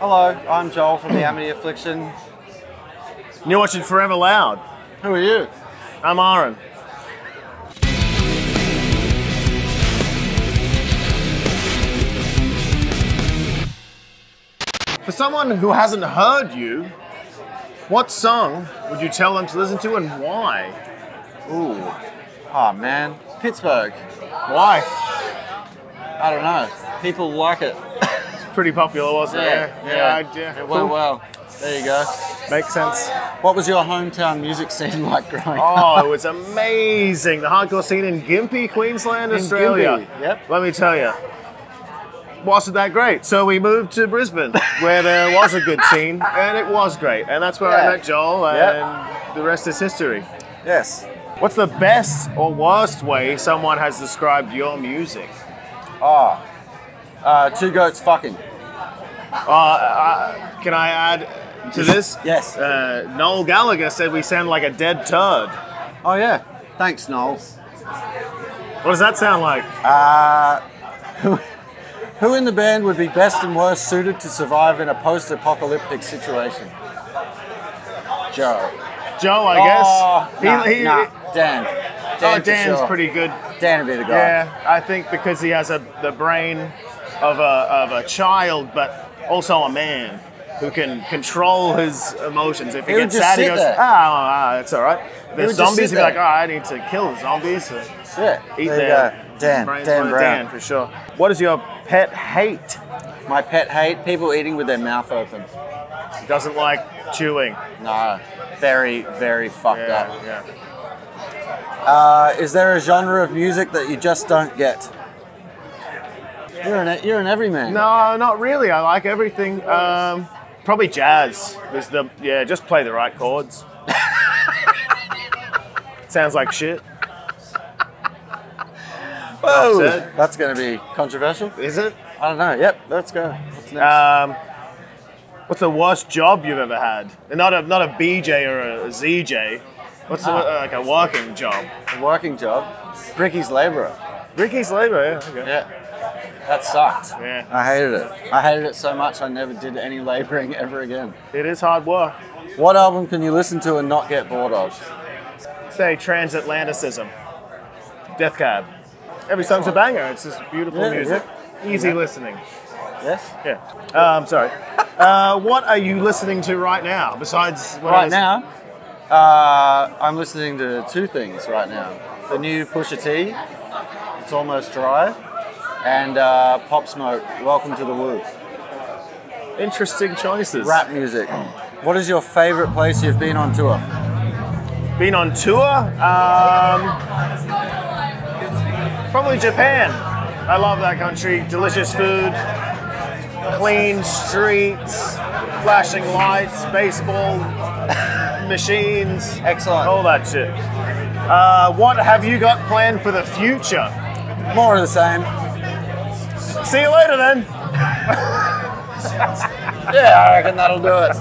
Hello, I'm Joel from the Amity Affliction. You're watching Forever Loud. Who are you? I'm Ahren. For someone who hasn't heard you, what song would you tell them to listen to and why? Ooh. Oh man, Pittsburgh. Why? I don't know. People like it. Pretty popular, wasn't Yeah, it? yeah. I- yeah. It went Cool. well. There you go. Makes sense. What was your hometown music scene like growing Oh, up? it was amazing. The hardcore scene in Gympie, Queensland, In Australia. Gympie, yep. Let me tell you, wasn't that great. So we moved to Brisbane, where there was a good scene, and it was great. And that's where Yeah. I met Joel, and Yep. the rest is history. Yes. What's the best or worst way someone has described your music? Oh. Uh, two goats fucking. Uh, uh, can I add to this? Yes. Uh, Noel Gallagher said we sound like a dead turd. Oh yeah. Thanks, Noel. What does that sound like? Uh, who, who in the band would be best and worst suited to survive in a post-apocalyptic situation? Joe. Joe, I guess. Oh, nah, he, he, nah, Dan. Oh, Dan for Dan's sure. pretty good. Dan would be the guy. Yeah, I think because he has a the brain of a of a child, but also a man who can control his emotions. If he, He gets sad, he goes, there. ah, ah, that's all right. There's zombies, he'd be like, oh, I need to kill the zombies. or Yeah. Eat there their you go. Dan. brains Dan Brown. Dan for sure. What is your pet hate? My pet hate people eating with their mouth open. He doesn't like chewing. No. Very, very fucked Yeah, up. yeah. Uh, is there a genre of music that you just don't get? You're an you're an everyman. No, not really. I like everything. Um, probably jazz. Is the yeah, just play the right chords. Sounds like shit. Whoa, That's that's going to be controversial. Is it? I don't know. Yep, let's go. What's next? Um, what's the worst job you've ever had? And Not a not a BJ or a ZJ. What's the, Ah. uh, like a working job? a working job. Bricky's labourer. Ricky's labor. Yeah. Okay. Yeah, that sucked. Yeah. I hated it. I hated it so much I never did any labouring ever again. It is hard work. What album can you listen to and not get bored of? Say transatlanticism. Death Cab. Every song's a banger. It's just beautiful Yeah, music. Easy listening. Yes. Yeah. Um, sorry. Uh, what are you listening to right now besides what Right is- now, uh, I'm listening to two things right now. The new Pusha T, It's Almost Dry, and uh, Pop Smoke, Welcome to the Woo. Interesting choices. Rap music. What is your favorite place you've been on tour? Been on tour? Um, probably Japan. I love that country. Delicious food, clean streets, flashing lights, baseball machines, Excellent. all that shit. Uh, what have you got planned for the future? More of the same. See you later then. Yeah, I reckon that'll do it.